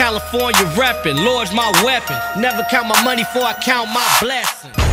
California reppin', Lord's my weapon. Never count my money before I count my blessings.